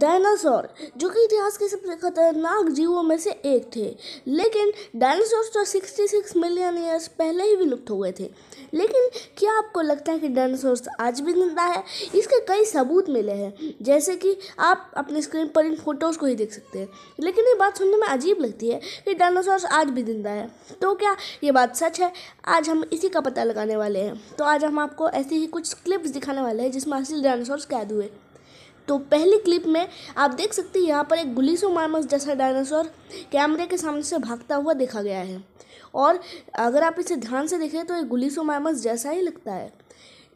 Dinosaur, जो कि इतिहास के सबसे खतरनाक जीवों में से एक थे। लेकिन डायनासोर तो 66 मिलियन ईयर्स पहले ही विलुप्त हो गए थे। लेकिन क्या आपको लगता है कि डायनासोर आज भी ज़िंदा है? इसके कई सबूत मिले हैं। जैसे कि आप अपने स्क्रीन पर इन फ़ोटोज़ को ही देख सकते हैं। लेकिन ये बात सुनने में अजीब लगती है कि डायनासोर आज भी ज़िंदा है। तो क्या ये बात सच है? आज हम इसी का पता लगाने वाले हैं। तो आज हम आपको ऐसी ही कुछ क्लिप्स दिखाने वाले हैं जिसमें असली डायनासोर कैद हुए। तो पहली क्लिप में आप देख सकते हैं, यहाँ पर एक गुलिसो मार्मस जैसा डायनासोर कैमरे के सामने से भागता हुआ देखा गया है। और अगर आप इसे ध्यान से देखें तो ये गुलिसो मार्मस जैसा ही लगता है।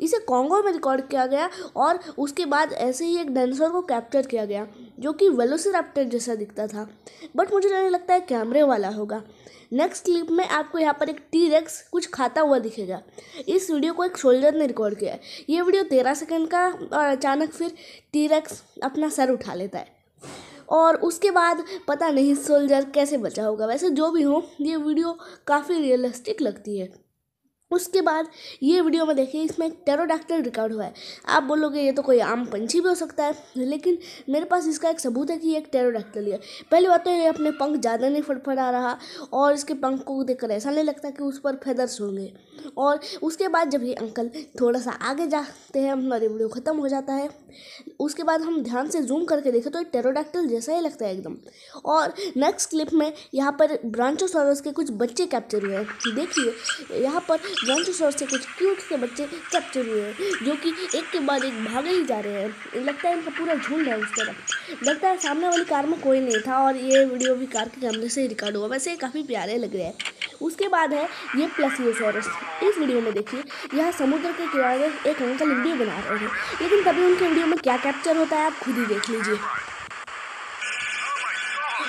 इसे कॉन्गो में रिकॉर्ड किया गया और उसके बाद ऐसे ही एक डायनासोर को कैप्चर किया गया। जो कि वेलोसिराप्टर जैसा दिखता था। बट मुझे नहीं लगता है कैमरे वाला होगा। नेक्स्ट क्लिप में आपको यहाँ पर एक टी रेक्स कुछ खाता हुआ दिखेगा। इस वीडियो को एक सोल्जर ने रिकॉर्ड किया है। ये वीडियो तेरह सेकेंड का, और अचानक फिर टी रेक्स अपना सर उठा लेता है। और उसके बाद पता नहीं सोल्जर कैसे बचा होगा। वैसे जो भी हो, ये वीडियो काफ़ी रियलिस्टिक लगती है। उसके बाद ये वीडियो में देखिए, इसमें एक टेरोडैक्टल रिकॉर्ड हुआ है। आप बोलोगे, ये तो कोई आम पंछी भी हो सकता है, लेकिन मेरे पास इसका एक सबूत है कि ये एक टेरोडैक्टल है पहली बात तो ये अपने पंख ज़्यादा नहीं फटफड़ा रहा, और इसके पंख को देखकर ऐसा नहीं लगता कि उस पर फेदर्स होंगे। और उसके बाद जब ये अंकल थोड़ा सा आगे जाते हैं, हमारी वीडियो ख़त्म हो जाता है, उसके बाद हम ध्यान से जूम करके देखें तो टेरोडैक्टल जैसा ही लगता है एकदम। और नेक्स्ट क्लिप में यहाँ पर ब्रांचोसॉरस के कुछ बच्चे कैप्चर हुए हैं। देखिए, यहाँ पर ब्रांचोसॉरस से कुछ क्यूट से बच्चे कैप्चर हुए हैं? जो कि एक के बाद एक भागे ही जा रहे हैं। लगता है इनका पूरा झुंड है उस तरफ़। लगता है सामने वाली कार में कोई नहीं था और ये वीडियो भी कार के कैमरे से रिकॉर्ड हुआ। वैसे काफ़ी प्यारे लग रहे हैं। उसके बाद है ये प्लसियोसॉरस इस वीडियो में देखिए, यह समुद्र के किनारे एक अंकल वीडियो बना रहे हैं। लेकिन तभी उनके वीडियो में क्या कैप्चर होता है आप खुद ही देख लीजिए।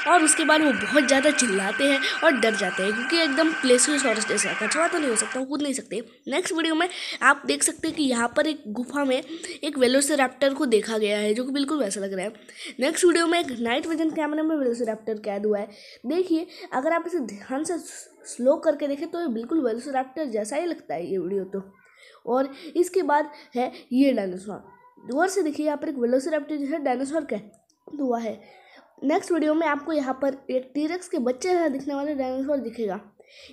और उसके बाद वो बहुत ज़्यादा चिल्लाते हैं और डर जाते हैं, क्योंकि एकदम प्लेसियोसॉरस जैसा कछुआ तो नहीं हो सकता, कूद नहीं सकते। नेक्स्ट वीडियो में आप देख सकते हैं कि यहाँ पर एक गुफा में एक वेलोसिरैप्टर को देखा गया है, जो कि बिल्कुल वैसा लग रहा है। नेक्स्ट वीडियो में एक नाइट विजन कैमरे में वेलोसिरैप्टर कैद हुआ है। देखिए, अगर आप इसे ध्यान से स्लो करके देखें तो ये बिल्कुल वेलोसिरैप्टर जैसा ही लगता है ये वीडियो तो। और इसके बाद है ये डायनासोर दूर से देखिए, यहाँ पर एक वेलोसिरैप्टर जैसा डायनासोर कैद हुआ है नेक्स्ट वीडियो में आपको यहाँ पर एक टीरेक्स के बच्चे हैं दिखने वाले डायनासोर दिखेगा।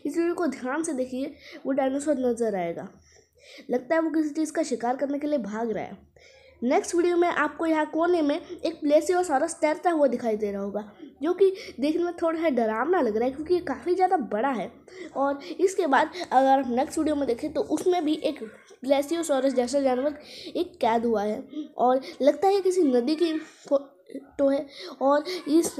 इस वीडियो को ध्यान से देखिए, वो डायनासोर नज़र आएगा। लगता है वो किसी चीज़ का शिकार करने के लिए भाग रहा है। नेक्स्ट वीडियो में आपको यहाँ कोने में एक प्लेसी और प्लेसियोसॉरस तैरता हुआ दिखाई दे रहा होगा, जो कि देखने में थोड़ा सा डरावना लग रहा है क्योंकि ये काफ़ी ज़्यादा बड़ा है। और इसके बाद अगर आप नेक्स्ट वीडियो में देखें तो उसमें भी एक प्लेसियोसॉरस जैसा जानवर एक कैद हुआ है। और लगता है किसी नदी की तो है। और इस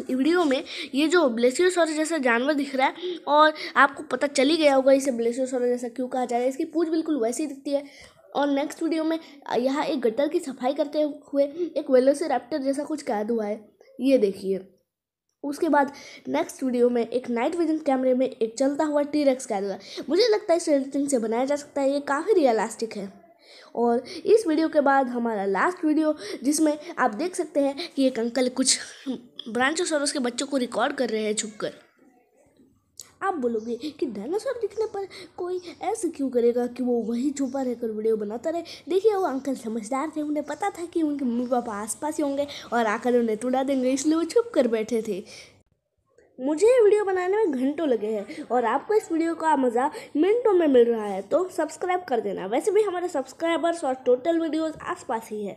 वीडियो में ये जो ब्लेसियोसॉरस जैसा जानवर दिख रहा है, और आपको पता चल ही गया होगा इसे ब्लेसियोसॉरस जैसा क्यों कहा जा रहा है। इसकी पूछ बिल्कुल वैसी दिखती है। और नेक्स्ट वीडियो में यहाँ एक गटर की सफ़ाई करते हुए एक वेलोसिरैप्टर जैसा कुछ कैद हुआ है। ये देखिए। उसके बाद नेक्स्ट वीडियो में एक नाइट विजन कैमरे में एक चलता हुआ टी रेक्स कैद हुआ मुझे लगता है इस से बनाया जा सकता है। ये काफ़ी रियलास्टिक है। और इस वीडियो के बाद हमारा लास्ट वीडियो जिसमें आप देख सकते हैं कि एक अंकल कुछ ब्रांचोसोरस के बच्चों को रिकॉर्ड कर रहे हैं छुपकर। आप बोलोगे कि डायनासोर दिखने पर कोई ऐसे क्यों करेगा कि वो वही छुपा रहकर वीडियो बनाता रहे? देखिए, वो अंकल समझदार थे, उन्हें पता था कि उनके मम्मी पापा आसपास ही होंगे और आकर उन्हें तुड़ा देंगे, इसलिए वो छुप कर बैठे थे। मुझे ये वीडियो बनाने में घंटों लगे हैं और आपको इस वीडियो का मज़ा मिनटों में मिल रहा है तो सब्सक्राइब कर देना। वैसे भी हमारे सब्सक्राइबर्स और टोटल वीडियोस आसपास ही है।